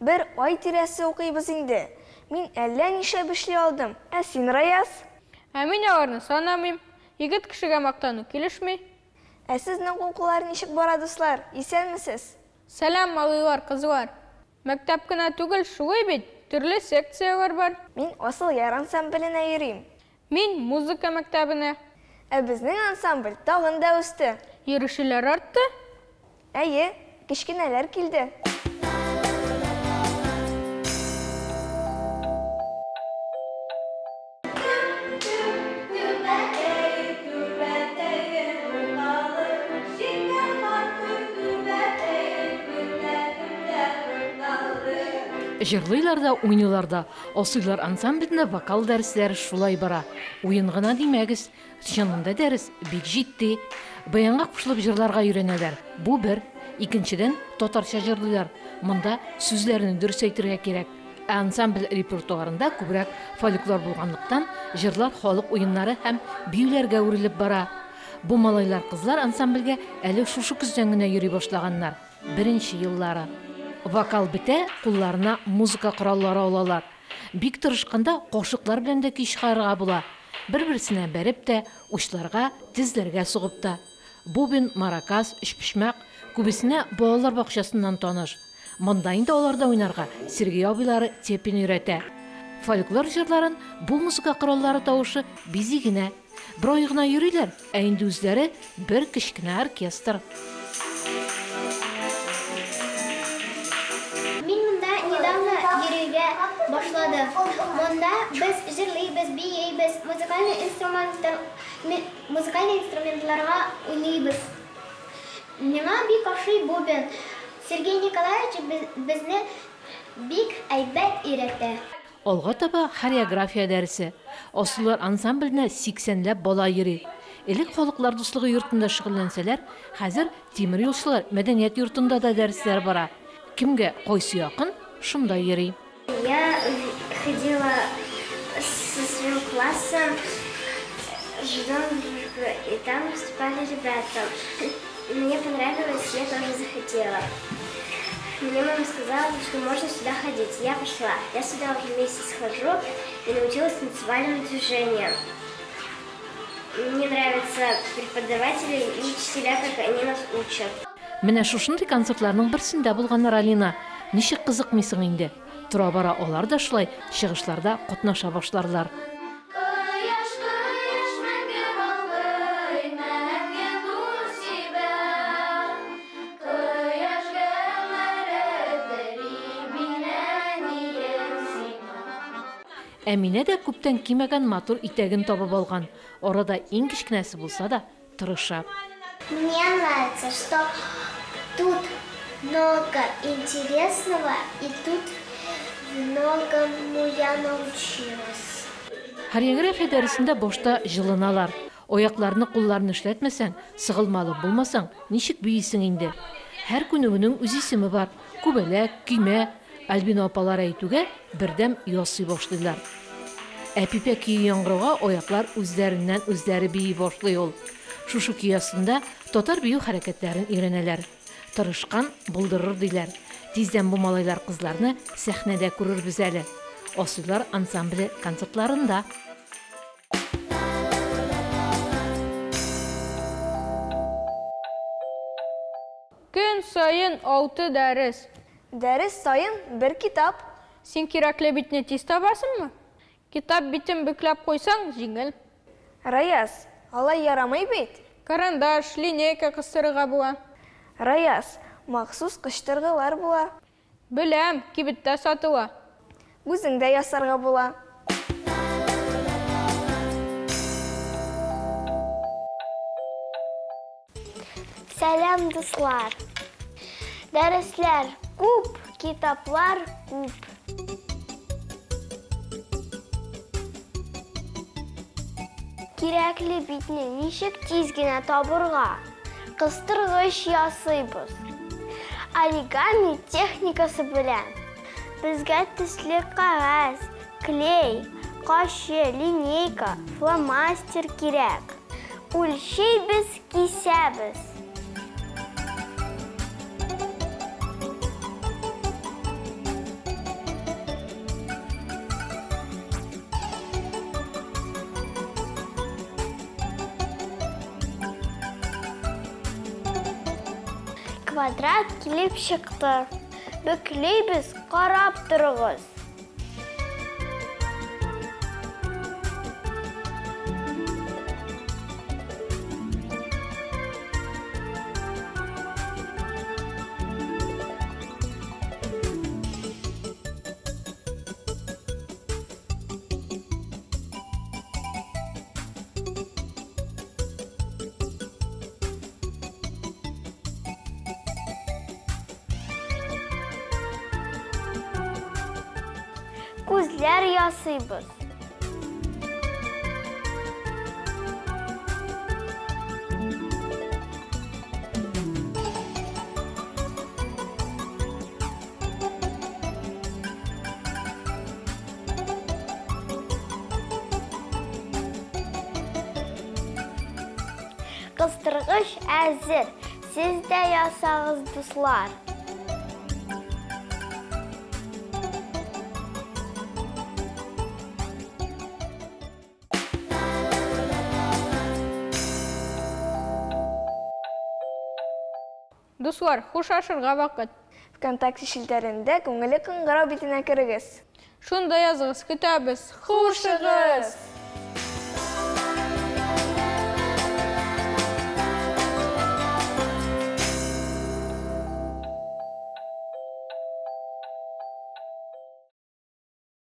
Бер ай тирәсе укыйбыз инде. Мин әллә нишләп эшли алдым. Ә син, Раяз? Ә мин аларны санамыйм. Егет кешегә мактану килешми. Ә сезнең укулар ничек бара, дуслар? Исәнмесез? Сәлам, малыйлар, кызлар. Мәктәп кенә түгел, шулай бит. Төрле секциялар бар. Мин асыл яр ансамбленә йөрим. Мин музыка мәктәбенә. Ә безнең ансамбль тагын да үсте. Йөрүчеләр артты. Әйе, кечкенәләр килде. Жырлыйлар да, уйныйлар да. Осыйлар ансамблінде вокал дәрістері шулай бара. Уйын ғына демәгіз, шынында дәріс бик җитди. Баянға кушылып жырларға өйрәнәләр. Бу бер. Икенчедән татарча жырлыйлар. Монда сүзләрне дөрес әйтергә кирәк. Ансамбль репертуарында күбрәк фольклор булганлыктан жырлар халык уеннары һәм биюләргә үрелеп бара. Бу малайлар кызлар ансамбльгә әле шушы көздән генә йөри башлаганнар. Беренче еллары. Вокал бетә, кулларына музыка кораллары алалар. Бик тырышканда кошыклар белән дә көй чыгарырга була. Бер-берсенә бәреп тә, учларга, тезләргә сугып та. Бубен, маракас, өчпишмәк күбесенә балалар бакчасыннан таныш. Монда инде аларда уйнарга Сергей абыйлары тепин өйрәтә. Фольклор җырларын бу музыка кораллары тавышы бизи генә. Бер ай гына йөриләр, ә инде үзләре бер оркестр. Йөрергә башладым. Монда без җырлыйбыз, биейбез, музыкальный инструменттар музыкальный инструментларга уйныйбыз. Миңа бик ошый бубен. Сергей Николаевич безне бик әйбәт өйрәтә. Алга таба хореография дәресе. Осылар ансамбленә 80ләп бала йөри. Элек халыклар дуслыгы йортында шөгыльләнсәләр, хәзер тимер юлчылар мәдәният йортында да дәресләр бара. Кемгә кайсы якын, шунда йөри. Я ходила со своим классом в и там выступали ребята. Мне понравилось, я тоже захотела. Мне мама сказала, что можно сюда ходить. Я пошла. Я сюда уже месяц хожу и научилась танцевальным движениям. Мне нравятся преподаватели и учителя, как они нас учат. Менә шушындый концертларның берсендә булганнар Алина. Ничек кызыкмыйсың инде? Тора бара алар да шулай чыгышларда катнаша башларлар. Әминә дә күптән кимәгән матур итәген табып алган. Арада иң кичкенәсе булса да тырыша. Мне нравится, что тут много интересного, и тут многому я научилась. Хореография дәресендә башта җылыналар. Аякларны, кулларны эшләтмәсәң, сыгылмалы булмасаң, ничек бийсең инде? Һәр күнегенең үз исеме бар. Күбәләк, көймә, Альбина апалар әйтүгә бердәм ясый башлыйлар. Әпипә көйе яңгыруга аяклар үзләреннән үзләре бии башлый ул. Шушы көй астында татар бию хәрәкәтләрен өйрәнәләр. Тырышкан булдырыр Тиздән бу малайлар кызларны сәхнәдә күрербез әле. Осыйлар ансамбле концертларында. Көн сайын 6 дәрес. Дәрес сайын бер китап. Син кирәкле битне тиз табасыңмы? Китап битен бүкләп куйсаң, җиңел. Раяз, алай ярамый бит. Карандаш, линейка кыстырырга була. Раяз, махсус кыштыргылар була. Беләм, кибеттә сатыла. Үзең дә ясарга була. Сәлам, дуслар! Дәресләр күп, китаплар күп. Кирәкле битне ничек тиз генә табырга? Кыстыргыч ясыйбыз. Оригами техникасы белән. Безгә төсле кагаз, клей, кашы, линейка, фломастер кирәк. Үлчәйбез, кисәбез. Квадрат килеп чыкты. Бөкләйбез, карап торыгыз. Күзләр ясыйбыз. Кыстыргыч әзер. Сез дә ясагыз, дуслар. Дуслар, хушлашырга вакыт. ВКонтакте шилтәрендә күңелле кыңгырау битенә керегез. Шунда языгыз, көтәбез. Хушыгыз!